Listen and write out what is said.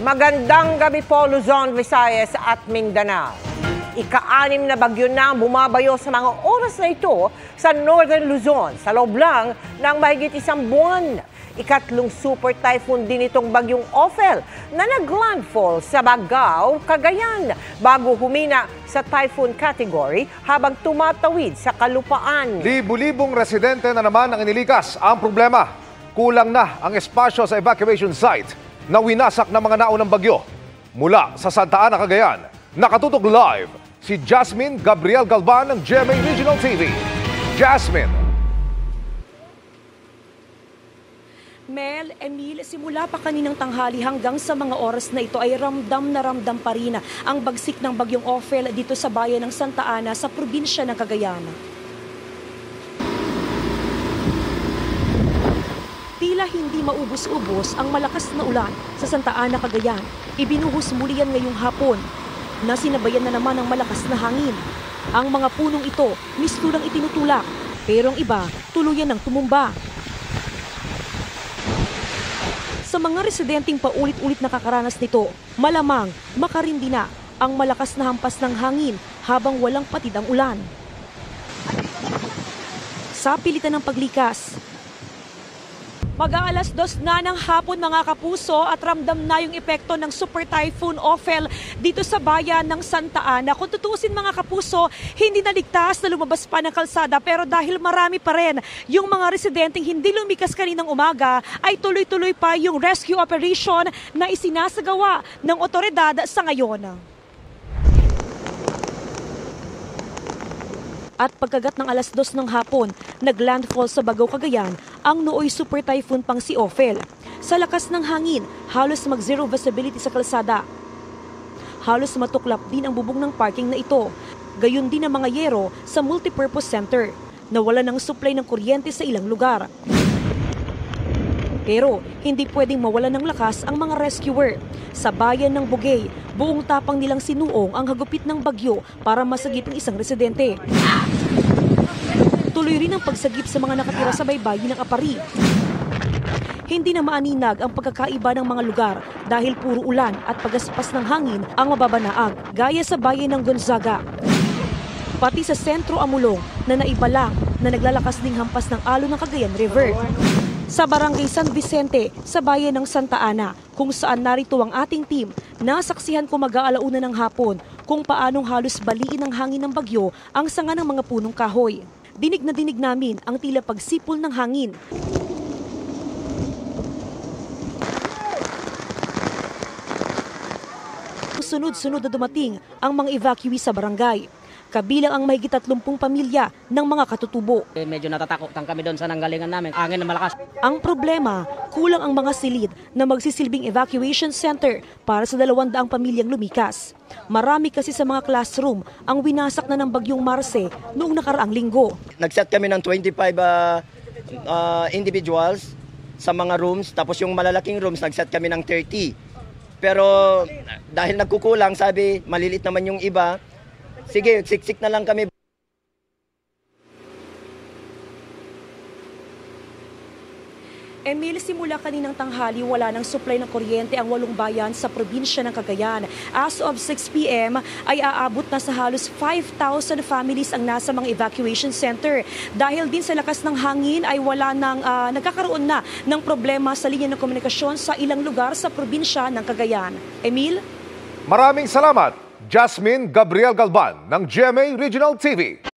Magandang gabi po Luzon, Visayas at Mindanao. Ika-anim na bagyo na bumabayo sa mga oras na ito sa Northern Luzon sa loob lang ng mahigit isang buwan. Ikatlong super typhoon din itong bagyong Ophel na naglandfall sa Bagao, Cagayan bago humina sa typhoon category habang tumatawid sa kalupaan. Libu-libong residente na naman ang inilikas. Ang problema, kulang na ang espasyo sa evacuation site na winasak ng mga naunang bagyo. Mula sa Santa Ana, Cagayan, nakatutok live si Jasmine Gabriel Galvan ng GMA Regional TV. Jasmine, Mel, Emil, simula pa kaninang tanghali hanggang sa mga oras na ito ay ramdam na ramdam pa rin ang bagsik ng bagyong Ophel dito sa bayan ng Santa Ana sa probinsya ng Cagayan. Tila hindi maubos-ubos ang malakas na ulan sa Santa Ana, Cagayan. Ibinuhos muli yan ngayong hapon na sinabayan na naman ng malakas na hangin. Ang mga punong ito mistulang itinutulak pero ang iba tuluyan ng tumumba. Sa mga residenteng paulit-ulit nakakaranas nito, malamang makarindi na ang malakas na hampas ng hangin habang walang patid ang ulan. Sa pilitan ng paglikas, Mag-aalas dos na ng hapon mga kapuso at ramdam na yung epekto ng Super Typhoon Ophel dito sa bayan ng Santa Ana. Kung tutusin mga kapuso, hindi naligtas na lumabas pa ng kalsada pero dahil marami pa rin yung mga residenteng hindi lumikas kaninang umaga ay tuloy-tuloy pa yung rescue operation na isinasagawa ng otoridad sa ngayon. At pagkagat ng alas dos ng hapon, naglandfall sa Bagao Cagayan ang nooy super typhoon pang si Ophel. Sa lakas ng hangin, halos mag-zero visibility sa kalsada. Halos matuklap din ang bubong ng parking na ito. Gayon din ang mga yero sa multipurpose center. Nawala ng supply ng kuryente sa ilang lugar. Pero hindi pwedeng mawala ng lakas ang mga rescuer. Sa bayan ng Bugay, buong tapang nilang sinuong ang hagupit ng bagyo para masagip ang isang residente. Tuloy rin ang pagsagip sa mga nakatira sa baybayin ng Apari. Hindi na maaninag ang pagkakaiba ng mga lugar dahil puro ulan at pagaspas ng hangin ang mababanaag gaya sa bayan ng Gonzaga. Pati sa sentro Amulong na naibalang na naglalakas ding hampas ng alo ng Cagayan River sa Barangay San Vicente sa bayan ng Santa Ana kung saan narito ang ating team nasaksihan ko mag-aalauna ng hapon kung paanong halos baliin ng hangin ng bagyo ang sanga ng mga punong kahoy. Dinig na dinig namin ang tila pagsipol ng hangin. Sunod-sunod na dumating ang mga evacuee sa barangay kabilang ang mahigit 30 pamilya ng mga katutubo. Eh, medyo natatakotan kami doon sa nanggalingan namin. Angin na malakas. Ang problema, kulang ang mga silid na magsisilbing evacuation center para sa dalawandaang pamilyang lumikas. Marami kasi sa mga classroom ang winasak na ng bagyong Marse noong nakaraang linggo. Nag-set kami ng 25 uh, uh, individuals sa mga rooms, tapos yung malalaking rooms, nag-set kami ng 30. Pero dahil nagkukulang, sabi, malilit naman yung iba, sige, siksik na lang kami. Emil, simula kaninang tanghali, wala ng supply ng kuryente ang walong bayan sa probinsya ng Cagayan. As of 6 p.m. ay aabot na sa halos 5,000 families ang nasa mga evacuation center. Dahil din sa lakas ng hangin ay wala nang uh, nagkakaroon na ng problema sa linya ng komunikasyon sa ilang lugar sa probinsya ng Cagayan. Emil? maraming salamat. Jasmine Gabriel Galvan ng GMA Regional TV.